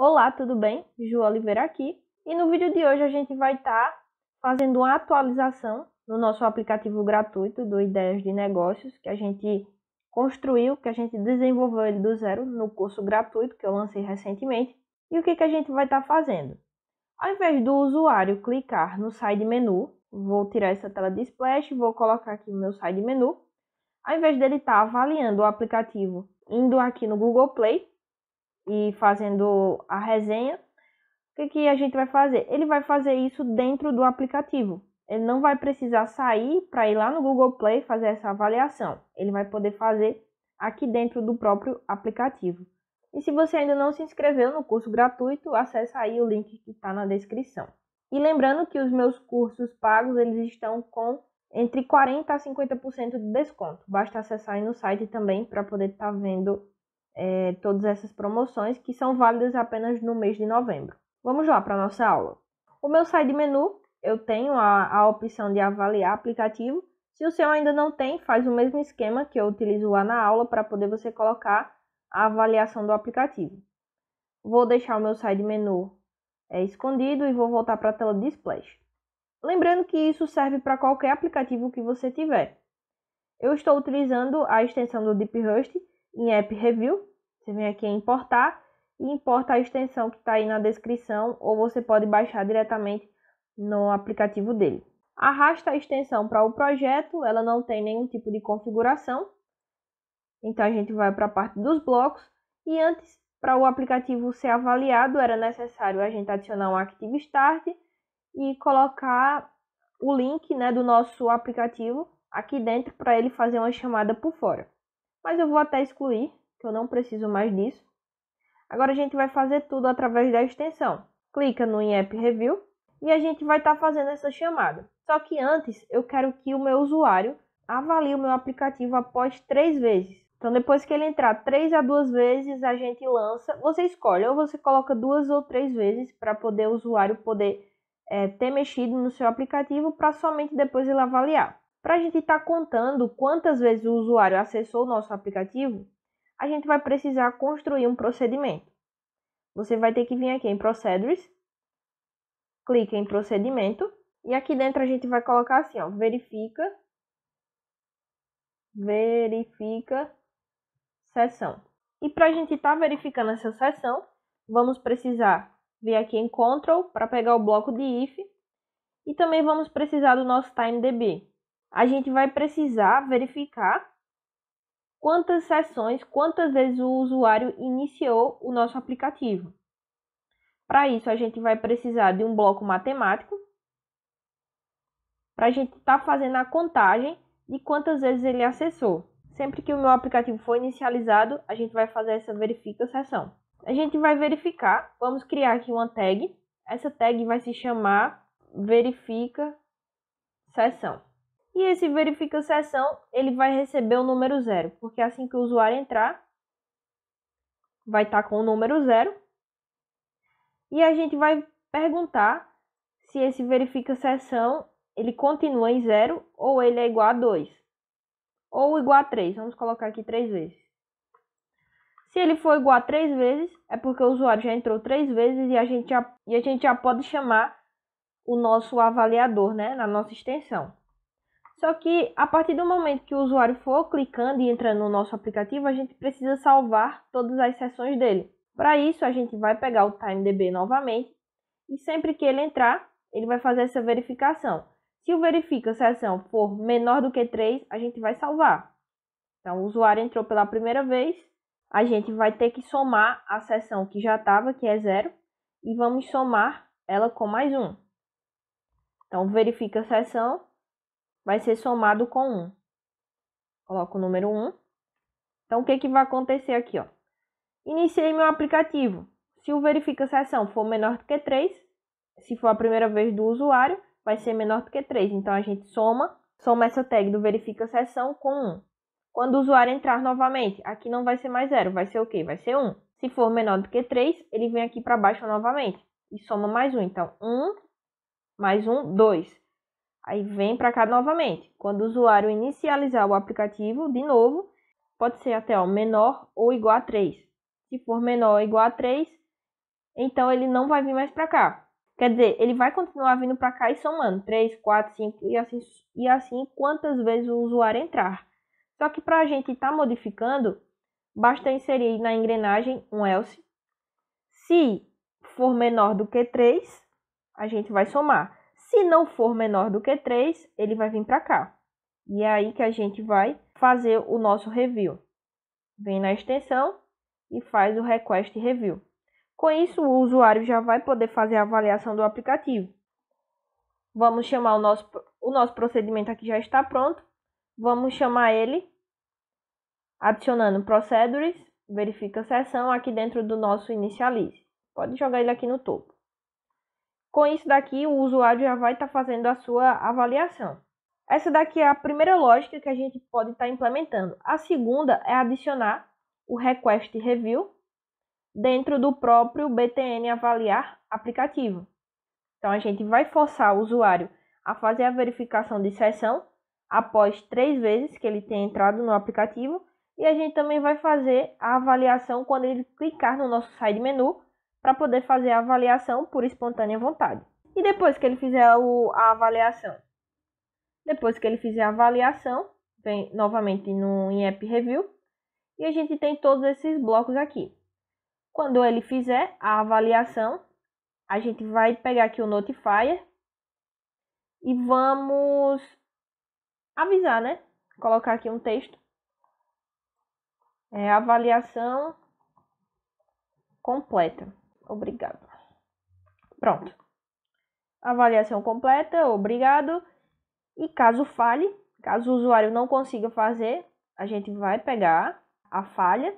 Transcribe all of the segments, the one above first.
Olá, tudo bem? Ju Oliveira aqui. E no vídeo de hoje a gente vai estar tá fazendo uma atualização no nosso aplicativo gratuito do Ideias de Negócios, que a gente construiu, que a gente desenvolveu ele do zero no curso gratuito que eu lancei recentemente. E o que, que a gente vai estar tá fazendo? Ao invés do usuário clicar no side menu, vou tirar essa tela de splash, vou colocar aqui no meu side menu. Ao invés dele estar tá avaliando o aplicativo indo aqui no Google Play, e fazendo a resenha, o que, que a gente vai fazer? Ele vai fazer isso dentro do aplicativo. Ele não vai precisar sair para ir lá no Google Play fazer essa avaliação. Ele vai poder fazer aqui dentro do próprio aplicativo. E se você ainda não se inscreveu no curso gratuito, acesse aí o link que está na descrição. E lembrando que os meus cursos pagos eles estão com entre 40% a 50% de desconto. Basta acessar aí no site também para poder estar tá vendo é, todas essas promoções que são válidas apenas no mês de novembro. Vamos lá para a nossa aula. O meu side menu, eu tenho a, a opção de avaliar aplicativo. Se o seu ainda não tem, faz o mesmo esquema que eu utilizo lá na aula para poder você colocar a avaliação do aplicativo. Vou deixar o meu side menu é, escondido e vou voltar para a tela de splash. Lembrando que isso serve para qualquer aplicativo que você tiver. Eu estou utilizando a extensão do DeepHust em App Review, você vem aqui em importar e importa a extensão que está aí na descrição ou você pode baixar diretamente no aplicativo dele. Arrasta a extensão para o projeto, ela não tem nenhum tipo de configuração. Então a gente vai para a parte dos blocos e antes para o aplicativo ser avaliado era necessário a gente adicionar um Active Start e colocar o link né, do nosso aplicativo aqui dentro para ele fazer uma chamada por fora. Mas eu vou até excluir que eu não preciso mais disso. Agora a gente vai fazer tudo através da extensão. Clica no em App Review e a gente vai estar tá fazendo essa chamada. Só que antes eu quero que o meu usuário avalie o meu aplicativo após três vezes. Então depois que ele entrar três a duas vezes, a gente lança. Você escolhe ou você coloca duas ou três vezes para poder o usuário poder é, ter mexido no seu aplicativo para somente depois ele avaliar. Para a gente estar tá contando quantas vezes o usuário acessou o nosso aplicativo, a gente vai precisar construir um procedimento. Você vai ter que vir aqui em Procedures, clica em Procedimento, e aqui dentro a gente vai colocar assim, ó, verifica, verifica sessão. E para a gente estar tá verificando essa sessão, vamos precisar vir aqui em Control para pegar o bloco de if, e também vamos precisar do nosso TimeDB. A gente vai precisar verificar quantas sessões, quantas vezes o usuário iniciou o nosso aplicativo. Para isso, a gente vai precisar de um bloco matemático, para a gente estar tá fazendo a contagem de quantas vezes ele acessou. Sempre que o meu aplicativo for inicializado, a gente vai fazer essa verifica sessão. A gente vai verificar, vamos criar aqui uma tag. Essa tag vai se chamar verifica sessão. E esse verifica sessão, ele vai receber o número zero, porque assim que o usuário entrar, vai estar tá com o número zero. E a gente vai perguntar se esse verifica sessão, ele continua em zero ou ele é igual a 2. Ou igual a 3, vamos colocar aqui três vezes. Se ele for igual a três vezes, é porque o usuário já entrou três vezes e a gente já, e a gente já pode chamar o nosso avaliador né, na nossa extensão. Só que a partir do momento que o usuário for clicando e entrando no nosso aplicativo, a gente precisa salvar todas as sessões dele. Para isso, a gente vai pegar o TimeDB novamente e sempre que ele entrar, ele vai fazer essa verificação. Se o verifica sessão for menor do que 3, a gente vai salvar. Então, o usuário entrou pela primeira vez, a gente vai ter que somar a sessão que já estava, que é zero, e vamos somar ela com mais um. Então, verifica a sessão, vai ser somado com 1. Coloco o número 1. Então, o que, que vai acontecer aqui? Ó? Iniciei meu aplicativo. Se o verifica sessão for menor do que 3, se for a primeira vez do usuário, vai ser menor do que 3. Então, a gente soma, soma essa tag do verifica sessão com 1. Quando o usuário entrar novamente, aqui não vai ser mais 0, vai ser o quê? Vai ser 1. Se for menor do que 3, ele vem aqui para baixo novamente e soma mais 1. Então, 1 mais 1, 2. Aí vem para cá novamente. Quando o usuário inicializar o aplicativo, de novo, pode ser até ó, menor ou igual a 3. Se for menor ou igual a 3, então ele não vai vir mais para cá. Quer dizer, ele vai continuar vindo para cá e somando 3, 4, 5 e assim, e assim quantas vezes o usuário entrar. Só que para a gente estar tá modificando, basta inserir na engrenagem um else. Se for menor do que 3, a gente vai somar. Se não for menor do que 3, ele vai vir para cá. E é aí que a gente vai fazer o nosso review. Vem na extensão e faz o request review. Com isso, o usuário já vai poder fazer a avaliação do aplicativo. Vamos chamar o nosso, o nosso procedimento aqui já está pronto. Vamos chamar ele adicionando procedures, verifica a sessão aqui dentro do nosso inicialize. Pode jogar ele aqui no topo. Com isso daqui, o usuário já vai estar tá fazendo a sua avaliação. Essa daqui é a primeira lógica que a gente pode estar tá implementando. A segunda é adicionar o request review dentro do próprio BTN avaliar aplicativo. Então a gente vai forçar o usuário a fazer a verificação de sessão após três vezes que ele tenha entrado no aplicativo e a gente também vai fazer a avaliação quando ele clicar no nosso side menu para poder fazer a avaliação por espontânea vontade. E depois que ele fizer o, a avaliação, depois que ele fizer a avaliação, vem novamente no em App Review e a gente tem todos esses blocos aqui. Quando ele fizer a avaliação, a gente vai pegar aqui o notifier e vamos avisar, né? Colocar aqui um texto. É avaliação completa. Obrigado. Pronto. Avaliação completa, obrigado. E caso falhe, caso o usuário não consiga fazer, a gente vai pegar a falha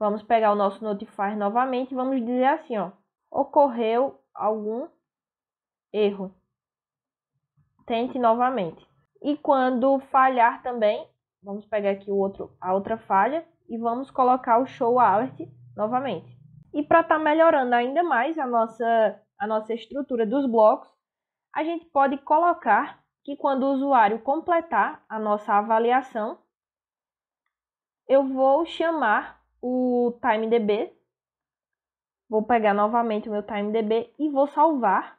Vamos pegar o nosso notifier novamente e vamos dizer assim, ó, ocorreu algum erro. Tente novamente. E quando falhar também, vamos pegar aqui o outro, a outra falha e vamos colocar o show alert novamente. E para estar tá melhorando ainda mais a nossa, a nossa estrutura dos blocos, a gente pode colocar que quando o usuário completar a nossa avaliação, eu vou chamar o TimeDB. Vou pegar novamente o meu TimeDB e vou salvar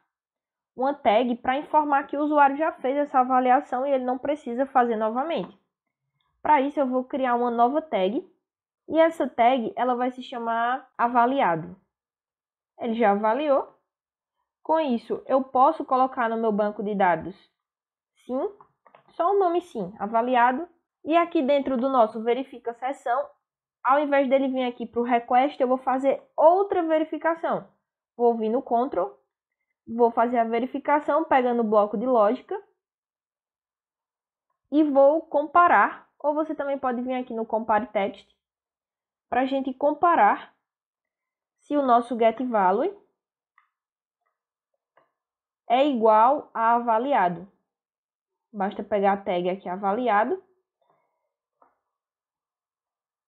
uma tag para informar que o usuário já fez essa avaliação e ele não precisa fazer novamente. Para isso eu vou criar uma nova tag e essa tag ela vai se chamar avaliado. Ele já avaliou. Com isso, eu posso colocar no meu banco de dados sim, só o nome sim, avaliado. E aqui dentro do nosso verifica sessão, ao invés dele vir aqui para o request, eu vou fazer outra verificação. Vou vir no control, vou fazer a verificação pegando o bloco de lógica e vou comparar. Ou você também pode vir aqui no compare text para a gente comparar se o nosso get value é igual a avaliado. Basta pegar a tag aqui avaliado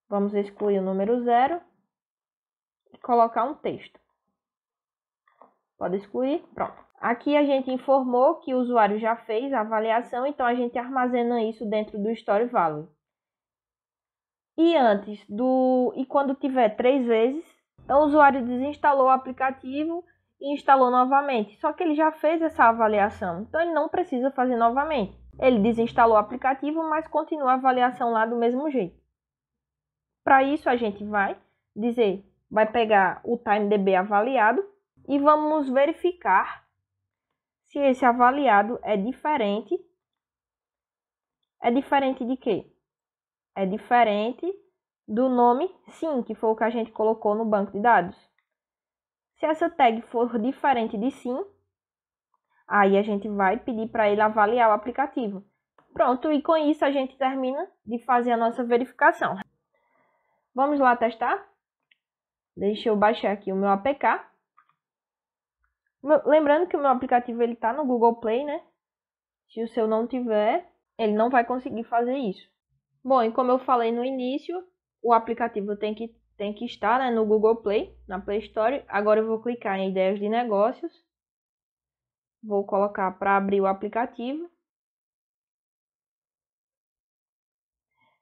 Vamos excluir o número zero e colocar um texto. Pode excluir, pronto. Aqui a gente informou que o usuário já fez a avaliação, então a gente armazena isso dentro do Story Value. E antes do e quando tiver três vezes, então o usuário desinstalou o aplicativo e instalou novamente. Só que ele já fez essa avaliação, então ele não precisa fazer novamente. Ele desinstalou o aplicativo, mas continua a avaliação lá do mesmo jeito. Para isso, a gente vai dizer, vai pegar o TimeDB avaliado e vamos verificar se esse avaliado é diferente. É diferente de quê? É diferente do nome sim, que foi o que a gente colocou no banco de dados. Se essa tag for diferente de sim, aí a gente vai pedir para ele avaliar o aplicativo. Pronto, e com isso a gente termina de fazer a nossa verificação. Vamos lá testar? Deixa eu baixar aqui o meu APK. Lembrando que o meu aplicativo ele está no Google Play, né? Se o seu não tiver, ele não vai conseguir fazer isso. Bom, e como eu falei no início, o aplicativo tem que, tem que estar né, no Google Play, na Play Store. Agora eu vou clicar em ideias de negócios. Vou colocar para abrir o aplicativo.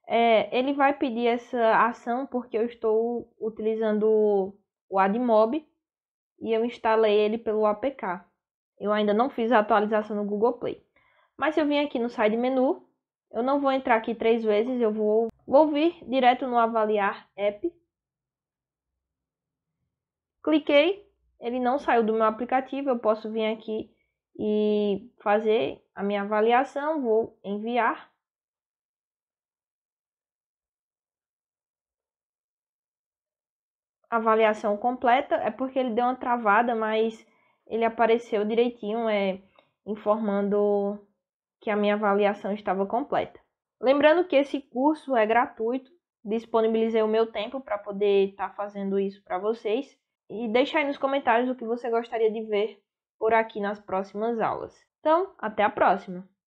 É, ele vai pedir essa ação porque eu estou utilizando o AdMob e eu instalei ele pelo APK. Eu ainda não fiz a atualização no Google Play. Mas se eu vim aqui no side menu, eu não vou entrar aqui três vezes, eu vou, vou vir direto no avaliar app. Cliquei, ele não saiu do meu aplicativo, eu posso vir aqui e fazer a minha avaliação, vou enviar. Avaliação completa, é porque ele deu uma travada, mas ele apareceu direitinho, é, informando que a minha avaliação estava completa. Lembrando que esse curso é gratuito, disponibilizei o meu tempo para poder estar tá fazendo isso para vocês. E deixa aí nos comentários o que você gostaria de ver por aqui nas próximas aulas. Então, até a próxima!